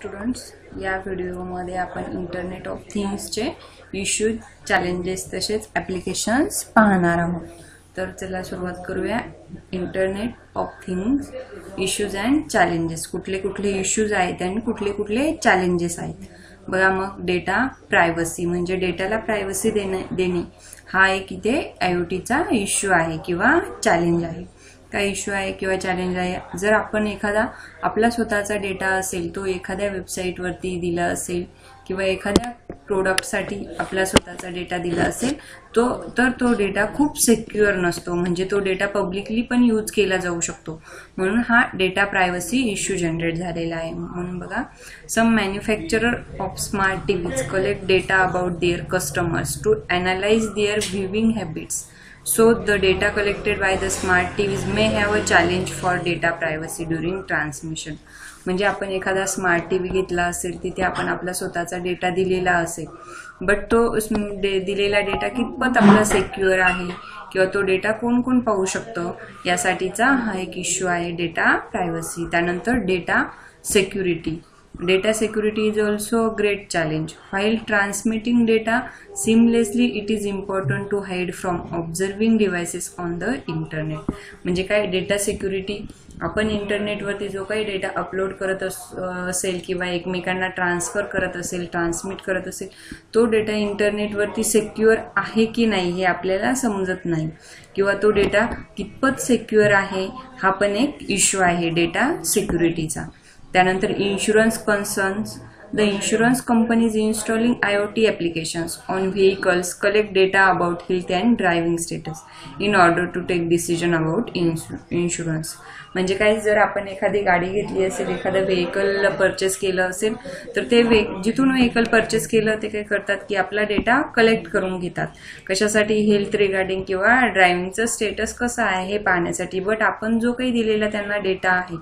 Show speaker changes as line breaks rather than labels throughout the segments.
Students या व्हिडिओमध्ये आपण इंटरनेट ऑफ थिंग्सचे इश्यूज चॅलेंजेस तसेच ॲप्लिकेशन्स पाहणार आहोत. तर चला सुरुवात करूया. Internet of things issues and challenges कुठले कुठले इश्यूज आहेत आणि कुठले कुठले चॅलेंजेस आहेत? बघा मग डेटा प्रायव्हसी म्हणजे डेटाला प्रायव्हसी देणे देणे हा एक इथे आय ओ टीचा इश्यू आहे किंवा चॅलेंज आहे. काय इश्यू आहे किंवा चॅलेंज आहे. जर आपण एखादा आपला स्वतःचा डेटा असेल तो एखाद्या वेबसाईटवरती दिला असेल किंवा एखाद्या प्रोडक्टसाठी आपला स्वतःचा डेटा दिला असेल तो तर तो डेटा खूप सेक्युअर नसतो. म्हणजे तो डेटा पब्लिकली पण यूज केला जाऊ शकतो. म्हणून हा डेटा प्रायव्हसी इश्यू जनरेट झालेला आहे. म्हणून बघा some manufacturer of smart TVs collect data about their customers to analyse their viewing habits So the data collected by the smart TVs may have a challenge for data privacy during transmission. म्हणजे आपण एखादा smart T V घेतला असेल तिथे आपण आपला स्वतःचा data दिलेला असेल. बट तो डे दिलेला डेटा कितपत आपला सेक्युअर आहे? किंवा तो डेटा कोण कोण पाहू शकतो? यासाठीचा हा एक इश्यू आहे डेटा प्रायव्हसी त्यानंतर data security Data security is also a great challenge. While transmitting data seamlessly, it is important to hide from observing devices on the internet. म्हणजे काय डेटा सिक्युरिटी आपण इंटरनेटवरती जो काही डेटा अपलोड करत अस असेल किंवा एकमेकांना ट्रान्सफर करत असेल ट्रान्समिट करत असेल तो डेटा इंटरनेटवरती सेक्युअर आहे की नाही हे आपल्याला समजत नाही किंवा तो डेटा कितपत सेक्युअर आहे हा पण एक इश्यू आहे डेटा सिक्युरिटीचा त्यानंतर insurance concerns the insurance companies installing I O T applications on vehicles collect data about health and driving status in order to take decision about इन्शु insurance म्हणजे काय जर आपण एखादी गाडी घेतली असेल एखादं व्हेकल परचेस केलं असेल तर ते वे जिथून व्हेकल परचेस केलं ते काय करतात की आपला डेटा कलेक्ट करून घेतात. कशासाठी हेल्थ रिगार्डिंग किंवा ड्रायव्हिंगचं स्टेटस कसं आहे हे पाहण्यासाठी. बट आपण जो काही दिलेला त्यांना डेटा आहे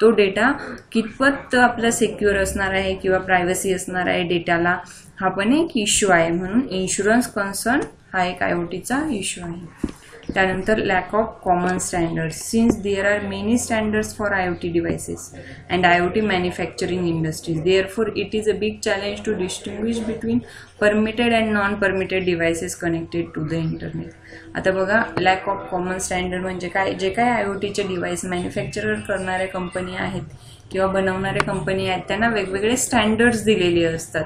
तो डेटा कितपत आपला सेक्युअर असणार आहे किंवा प्रायव्हसी असणार आहे डेटाला हा पण एक इश्यू आहे. म्हणून इन्शुरन्स कन्सर्न हा एक आय ओ टीचा इश्यू आहे. त्यानंतर lack of common standards since there are many standards for I O T devices and I O T manufacturing industries therefore it is a big challenge to distinguish between permitted and non permitted devices connected to the internet आता बघा lakh of common standard म्हणजे काय? जे काय I ओ टीचे device manufacturer करणाऱ्या company आहेत किंवा बनवणाऱ्या कंपनी आहेत त्यांना वेगवेगळे स्टँडर्ड्स दिलेले असतात.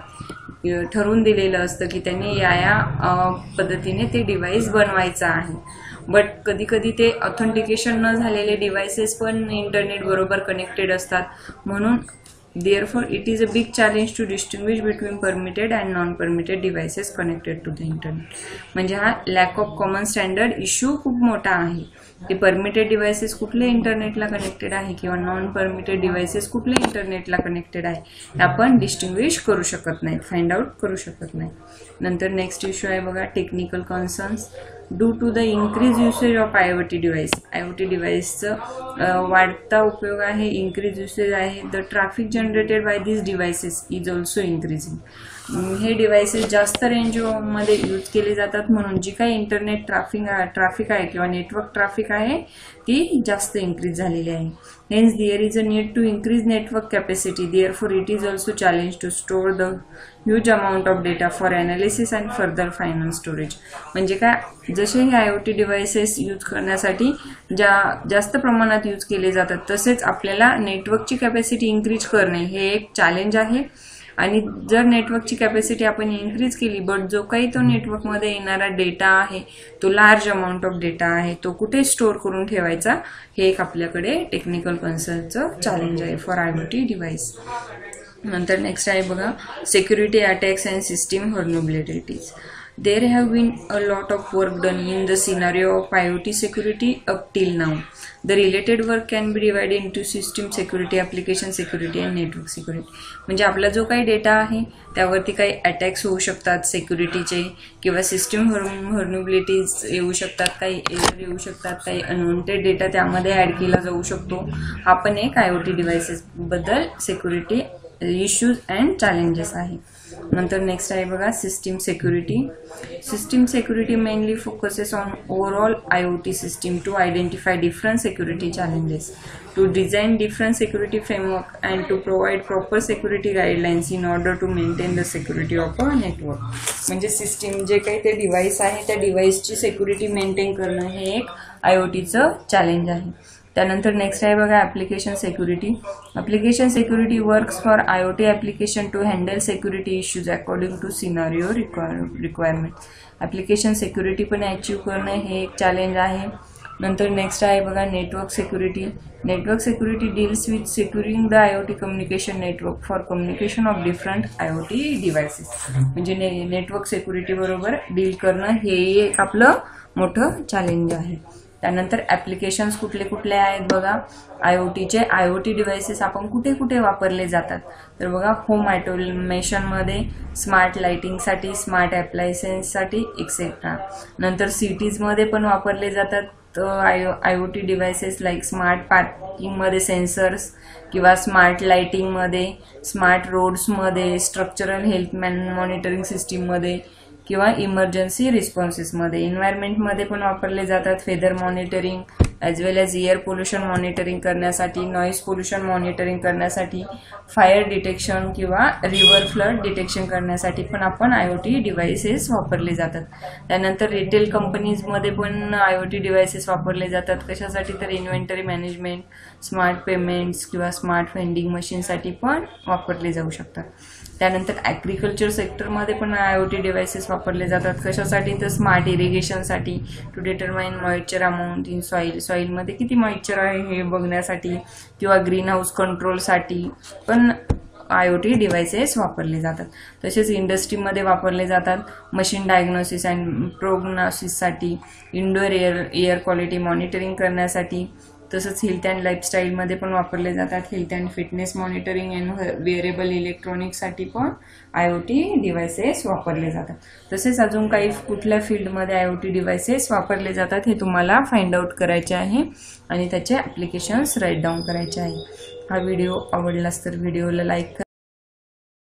ठरवून दिलेलं असतं की त्यांनी या या पद्धतीने ते डिव्हाइस बनवायचं आहे. बट कधी कधी ते ऑथेंटिकेशन न झालेले डिव्हायसेस पण इंटरनेट बरोबर कनेक्टेड असतात. म्हणून therefore it is a big challenge to distinguish between permitted and non permitted devices connected to the internet म्हणजे हा lack of common standard issue खूप मोठा आहे. ते परमिटेड डिव्हायसेस कुठले इंटरनेटला कनेक्टेड आहे किंवा नॉन परमिटेड डिव्हायसेस कुठले इंटरनेटला कनेक्टेड आहे हे आपण डिस्टिंग्विश करू शकत नाही फाइंड आउट करू शकत नाही नंतर नेक्स्ट इश्यू आहे बघा technical concerns due to the increase usage of I O T device I O T डिव्हाइसचं वाढता उपयोग आहे इन्क्रीज युसेज आहे. The traffic generated by this devices is also increasing हे डिव्हायसेस जास्त रेंजमध्ये यूज केले जातात म्हणून जी काही इंटरनेट ट्राफिक ट्रॅफिक आहे किंवा नेटवर्क ट्रॅफिक आहे ती जास्त इन्क्रीज झालेली आहे. Hence there is a need to increase network capacity therefore it is also challenge to store the huge amount of data for analysis and further final storage म्हणजे काय? जसे हे I O T devices use करण्यासाठी ज्या जास्त प्रमाणात use केले जातात तसेच आपल्याला नेटवर्कची कॅपॅसिटी इन्क्रीज करणे हे एक चॅलेंज आहे. आणि जर नेटवर्कची कॅपॅसिटी आपण इन्क्रीज केली बट जो काही तो नेटवर्कमध्ये येणारा डेटा आहे तो लार्ज अमाऊंट ऑफ डेटा आहे तो कुठे स्टोअर करून ठेवायचा हे एक आपल्याकडे टेक्निकल कन्सर्नचं चॅलेंज आहे for I O T device नंतर नेक्स्ट आहे बघा security attacks and system vulnerabilities there have been a lot of work done in the scenario of I O T security up till now the related work can be divide into system security application security and network security म्हणजे आपला जो काही data आहे त्यावरती काही attacks होऊ शकतात सिक्युरिटीचे किंवा सिस्टीम व्हर्निबिलिटीज येऊ शकतात काही एअर येऊ शकतात काही अनवॉन्टेड डेटा त्यामध्ये ॲड केला जाऊ शकतो. हा पण एक आय ओ टी डिव्हायसेसबद्दल सिक्युरिटी इश्यूज अँड चॅलेंजेस आहे. नंतर नेक्स्ट आहे बघा system security system security mainly focuses on overall I O T system to identify different security challenges to design different security framework and to provide proper security guidelines in order to maintain the security of a network म्हणजे system जे काही ते device आहे त्या डिव्हाइसची security maintain करणं हे एक I ओ टीचं चॅलेंज आहे. त्यानंतर नेक्स्ट आहे बघा application security application security works for I O T application to handle security issues according to scenario require requirement application security पण अचीव करणं हे एक चॅलेंज आहे. नंतर नेक्स्ट आहे बघा network security network security deals with securing the I O T communication network for communication of different I O T devices म्हणजे ने नेटवर्क सिक्युरिटी बरोबर डील करणं हे एक आपलं मोठं चॅलेंज आहे. त्यानंतर ॲप्लिकेशन्स कुठले कुठले आहेत बघा. आय ओ टीचे आय ओ टी डिव्हायसेस आपण कुठे कुठे वापरले जातात. तर बघा होम ॲटोमेशनमध्ये स्मार्ट लाइटिंगसाठी स्मार्ट ॲप्लायसेन्ससाठी एक्सेट्रा नंतर सिटीजमध्ये पण वापरले जातात I I O T devices like smart पार्किंगमध्ये सेन्सर्स किंवा स्मार्ट लाइटिंगमध्ये स्मार्ट रोड्समध्ये स्ट्रक्चरल हेल्थ मॅन मॉनिटरिंग सिस्टीममध्ये किंवा इमर्जन्सी रिस्पॉन्सेसमध्ये एन्व्हायरमेंटमध्ये पण वापरले जातात weather monitoring as well as air pollution monitoring करण्यासाठी नॉईज पोल्युशन मॉनिटरिंग करण्यासाठी फायर डिटेक्शन किंवा रिव्हर फ्लड डिटेक्शन करण्यासाठी पण आपण आय ओ टी डिव्हायसेस वापरले जातात. त्यानंतर रिटेल कंपनीजमध्ये पण आय ओ टी डिव्हायसेस वापरले जातात. कशासाठी? तर इन्व्हेंटरी मॅनेजमेंट स्मार्ट पेमेंट्स किंवा स्मार्ट वेंडिंग मशीनसाठी पण वापरले जाऊ शकतात. त्यानंतर ॲग्रिकल्चर सेक्टरमध्ये पण आय ओ टी डिव्हायसेस वापरले जातात. कशासाठी? तर smart इरिगेशनसाठी to determine moisture amount in soil सॉईलमध्ये किती मॉइश्चर आहे हे बघण्यासाठी किंवा ग्रीन हाऊस कंट्रोलसाठी पण आय ओ टी डिव्हायसेस वापरले जातात. तसेच इंडस्ट्रीमध्ये वापरले जातात. Machine diagnosis and प्रोग्नॉसिससाठी indoor air air quality monitoring करण्यासाठी. तसंच हेल्थ अँड लाईफस्टाईलमध्ये पण वापरले जातात. Health and fitness monitoring and wearable इलेक्ट्रॉनिक्ससाठी पण आय ओ टी डिव्हायसेस वापरले जातात. तसेच अजून काही कुठल्या फील्डमध्ये आय ओ टी डिव्हायसेस वापरले जातात हे तुम्हाला फाइंड आउट करायचे आहे आणि त्याचे ॲप्लिकेशन्स राईट डाऊन करायचे आहे. हा व्हिडिओ आवडलास तर व्हिडिओला लाईक करा.